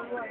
Go!